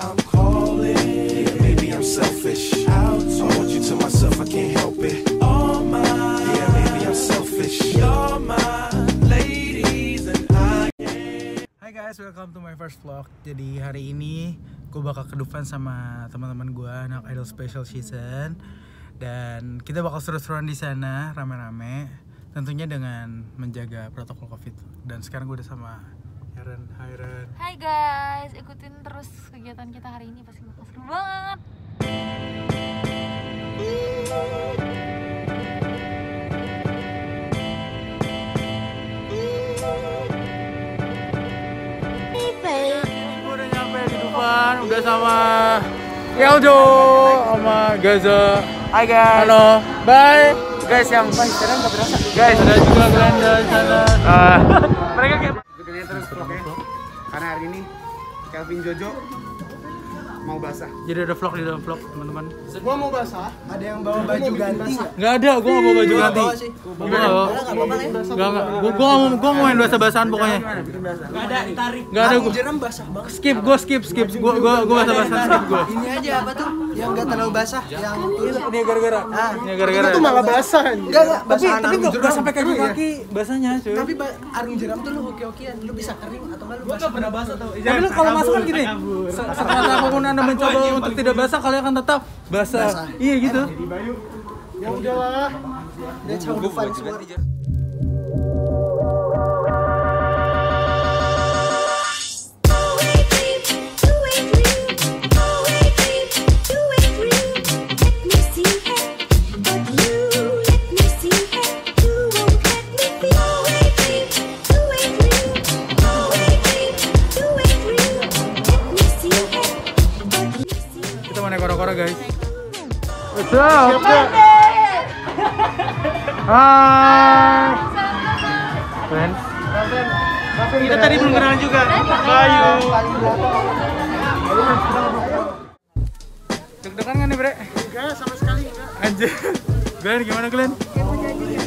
I'm calling. Yeah, maybe I'm selfish. Out I want you to myself, I can't help it. All my. Yeah, maybe I'm selfish. You're my ladies and I. Hai guys, welcome to my first vlog. Jadi hari ini gue bakal ke Dufan sama teman-teman gue anak Idol Special Season dan kita bakal seru-seruan di sana rame-rame. Tentunya dengan menjaga protokol COVID. Dan sekarang gue udah sama Heran. Hai Ren. Hai guys, ikutin terus kegiatan kita hari ini pasti bakal seru banget. Gue udah nyampe di Dufan, udah sama Keljo sama Gaza. Hai guys. Halo, bye. Guys yang berasa. Guys, ada juga Glenda di sana. Ah. Mereka kayak Karena hari ini Kelvin Jojo mau basah. Jadi ada vlog di dalam vlog, teman-teman. Gua mau basah. Ada yang bawa baju ganti. Nggak ada, gue nggak mau baju ganti. Gue nggak mau. Nggak nggak. Gue gue mau gue mau main bahasa bahasan pokoknya. Gak ada tarik. Nggak ada gue. Jeram basah banget. Skip, gue skip, skip. Gue gue gue bahasa bahasan skip gue. Ini aja apa tuh? Yang nggak terlalu basah. Yang Ini gara-gara. Ah, Ini gara-gara. itu malah basah. Enggak enggak. Tapi tapi nggak nggak sampai kaki kaki basahnya cuy. Tapi arung jeram tuh lu hoki-hokian, lu bisa kering atau enggak lu basah. Gua pernah basah tau. Tapi lu kalau masuk kan gini, se- sekeras anda mencoba untuk tidak basah, kalian akan tetap basah. Iya gitu. Ya udahlah. That's how the fun kora-kora guys. What's up? Hai. Friends. Kita tadi belum kenalan juga. Bayu. Deg-degan kan nih bre? Enggak sama sekali enggak. Anjir. Glenn gimana Glenn?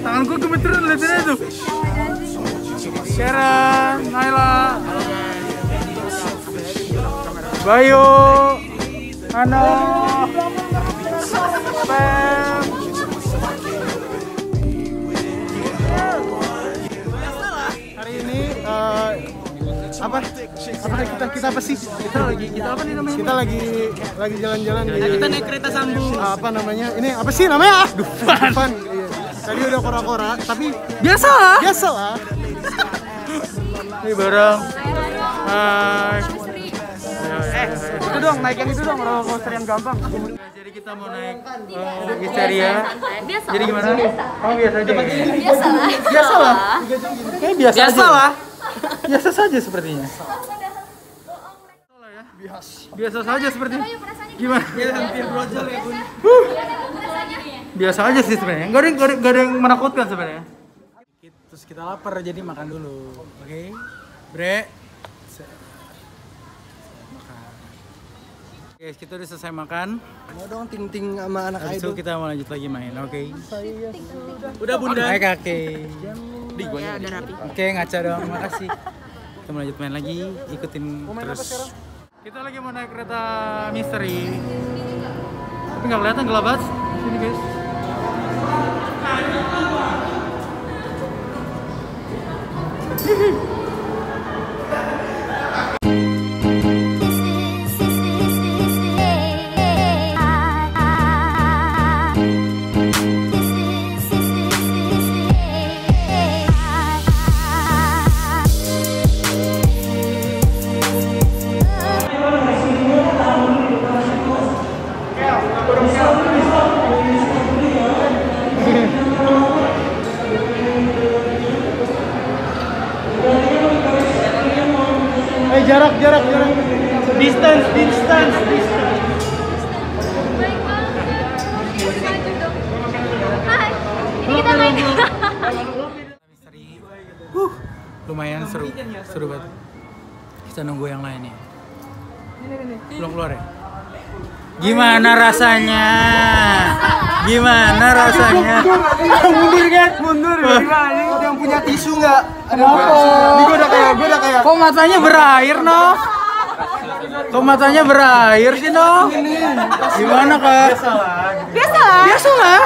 Tangan gue gemeteran liatin tuh. Sharon, Naila, Bayu, Ana, Pem. Hari ini eh, apa? Apa kita kita apa sih? Kita lagi kita apa nih namanya? Kita lagi lagi jalan-jalan kita naik kereta sambung. Apa namanya? Ini apa sih namanya? Ah, Dufan. Iya. Tadi udah kora-kora, tapi Biasa lah. biasa lah. Nih bareng. Hai. Eh, dong, naik yang itu dong, roller coaster yang gampang. Jadi kita mau naik uh, Histeria. Biasa. Jadi gimana? Oh biasa aja. ya? Biasa lah. Biasa lah. Kayaknya biasa, aja. lah. Biasa saja sepertinya. Biasa saja sepertinya. Gimana? Hampir brojol ya, Bun. Biasa aja sih sebenarnya. Gak ada, gak ada, gak ada yang menakutkan sebenarnya. Terus kita lapar jadi makan dulu, oke? Bre. Se- Makan. Guys, kita udah selesai makan. Mau dong ting-ting sama anak Habis itu kita mau lanjut lagi main, oke? Udah Bunda. Hai kakek. Di gua udah rapi. Oke, ngaca dong. Makasih. Kita mau lanjut main lagi, ikutin terus. Kita lagi mau naik kereta misteri. Tapi nggak kelihatan gelap banget. Sini guys. Jarak, jarak, jarak. Distance, distance, distance. Hai. Ini kita main. Huh, lumayan seru. Seru banget. Kita nunggu yang lainnya. Belum keluar ya? Gimana rasanya? Gimana rasanya? mundur kan? Mundur. Gimana? Yang punya tisu nggak? Ada? Ini gue udah kayak, gue udah kayak. Kok matanya berair, no? Kok matanya berair sih dong? Gimana kak? Biasa lah. Biasa lah. Biasa lah.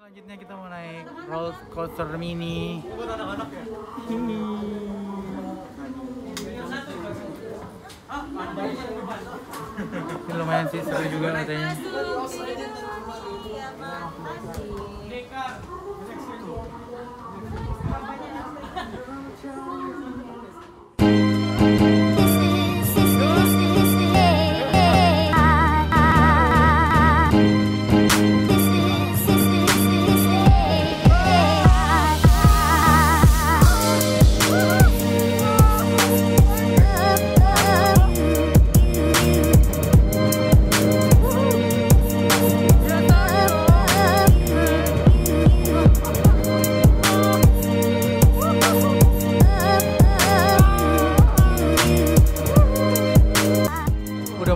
Selanjutnya kita mau naik roller coaster mini. Ini lumayan sih seru juga katanya. Udah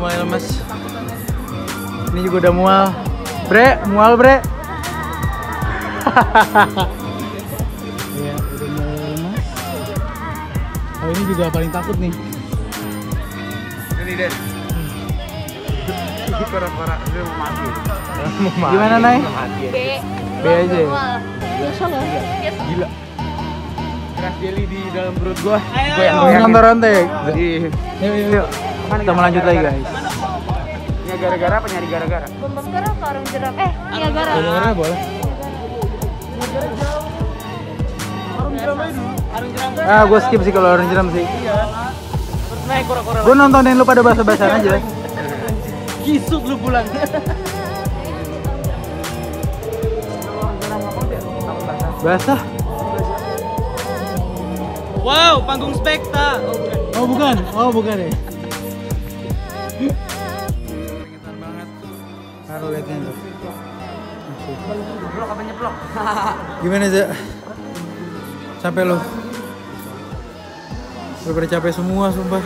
mulai lemes. Ini juga udah mual. Bre, mual bre. Iya, udah mulai lemes. Oh ini juga paling takut nih. Ini deh. Ini parah-parah, dia mau mati. Gimana Nay? B. B aja ya? Biasa lah. Gila. Keras jelly di dalam perut gua. Gua yang ya? Yuk, yuk, yuk. Kita mau lanjut lagi guys. Gara-gara apa nyari gara-gara? Garam apa orang jeram? Eh, iya garam. Dengarnya boleh. Ah, gue skip sih kalau orang jeram sih. Gue nontonin lu pada bahasa-bahasan aja. Kisut lu pulang. Basah. Wow, panggung spekta. Oh bukan, oh bukan ya. Taruh liatnya tuh. Nyeplok apa nyeplok? Gimana sih? Capek lo? Udah pada capek semua sumpah.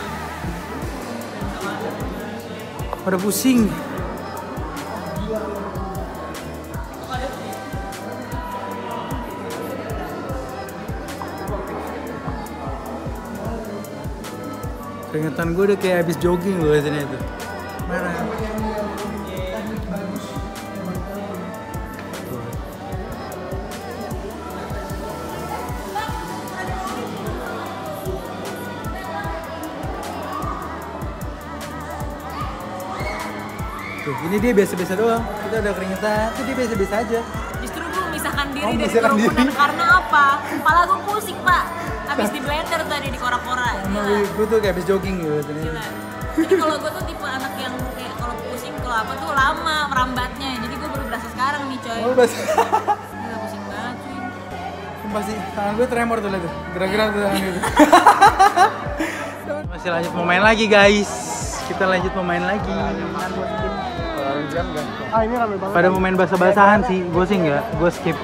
Pada pusing. Keringetan gue udah kayak habis jogging loh sini itu. Tuh, ini dia biasa-biasa doang. Kita udah keringetan, tuh dia biasa-biasa aja. Justru gue memisahkan diri Oh, dari kerumunan karena apa? Kepala gue pusing pak. Habis di blender tadi di korak-korak. Emang gue tuh kayak habis jogging gitu. Gila. Jadi kalau gue tuh tipe anak yang kayak kalau pusing kalau apa tuh lama merambatnya. Jadi gue baru berasa sekarang nih coy. Oh, bas. Gila pusing banget cuy. Sumpah sih, tangan gue tremor tuh liat tuh. Gerak-gerak tuh tangan gitu. Masih lanjut mau main lagi guys. Kita lanjut mau main lagi. Ah ini rame banget. Pada mau main bahasa-basahan sih, gue sih enggak, gue skip.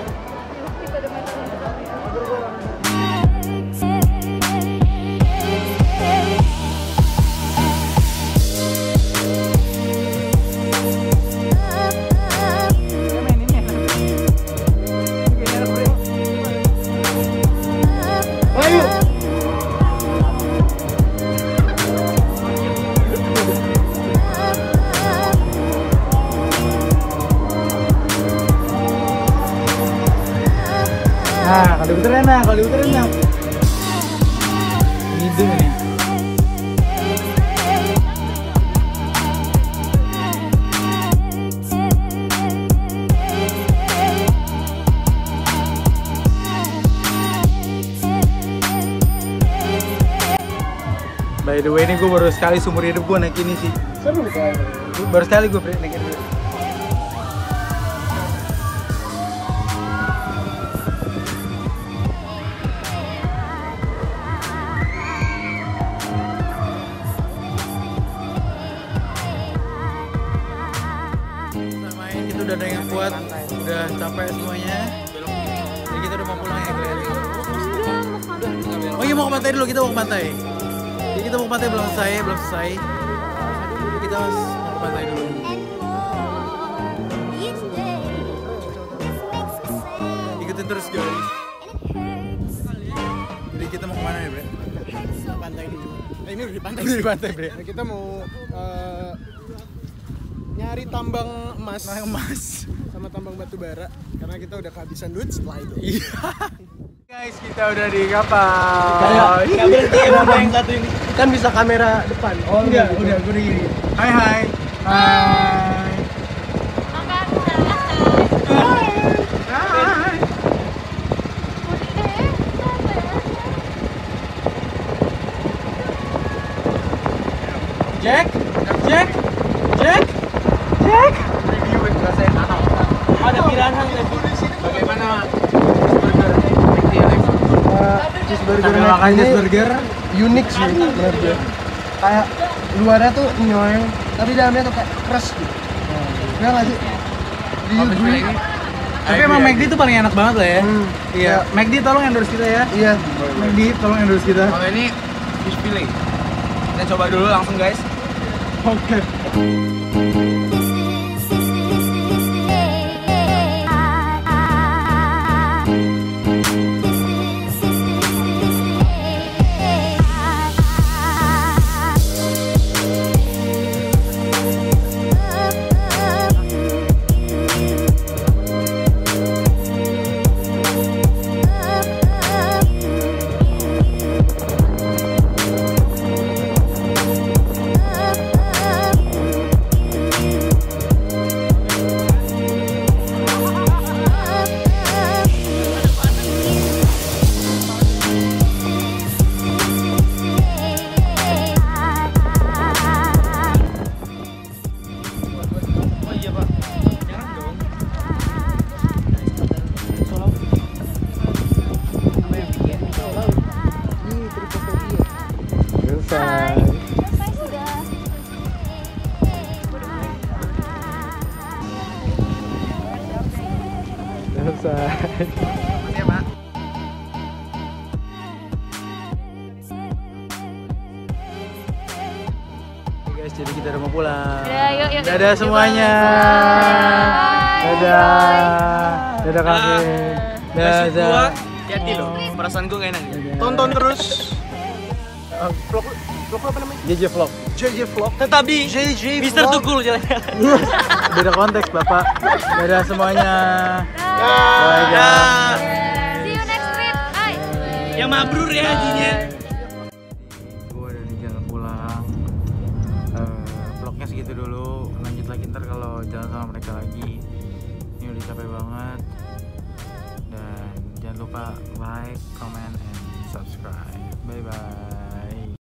Nah, kalau diputer enak, kalau diputer enak. Hidung nih. By the way ini gue baru sekali seumur hidup gue naik ini sih. Seru kan? Baru sekali gue naik ini. Pantai dulu, kita mau ke pantai. Jadi kita mau ke pantai belum selesai, belum selesai. Jadi kita harus mau ke pantai dulu. Ikutin terus guys. Jadi kita mau ke mana ya, Bre? pantai dulu. Eh, ini udah di pantai. Udah di pantai, Bre. Nah, kita mau eh, nyari tambang emas. emas sama tambang batu bara karena kita udah kehabisan duit setelah itu. iya guys kita udah di kapal. Nggak berhenti ya yang satu ini. Kan bisa kamera depan. Oh udah udah gue udah gini. Hai hai. Hai. Jack? Jack? Jack? Jack? Review bahasa Ada piranha sih? bagaimana Cheeseburger makan ini cheeseburger unik sih menurut gue. Kayak luarnya tuh nyoy, tapi dalamnya tuh kayak crush gitu. Enggak nggak sih? Do you agree? tapi emang McD itu paling enak banget lah ya Hmm. iya McD tolong endorse kita ya Iya. McD tolong endorse kita Kalau ini fish fillet. Kita coba dulu langsung guys. oke Selesai. Jadi kita udah mau pulang Dadah, yuk, yuk, dadah yuk. semuanya Bye. dadah dadah kakek dadah Hati loh. Perasaan gue gak enak. Tonton terus Eh, vlog vlog apa namanya? JJ Vlog JJ Vlog. Tetap di JJ Mister. Tukul jalan-jalan. beda konteks bapak dadah semuanya Bye. bye guys See you next trip. Bye. Yang mabrur ya hajinya. Mereka lagi. Ini udah capek banget. Dan jangan lupa like comment and subscribe. Bye bye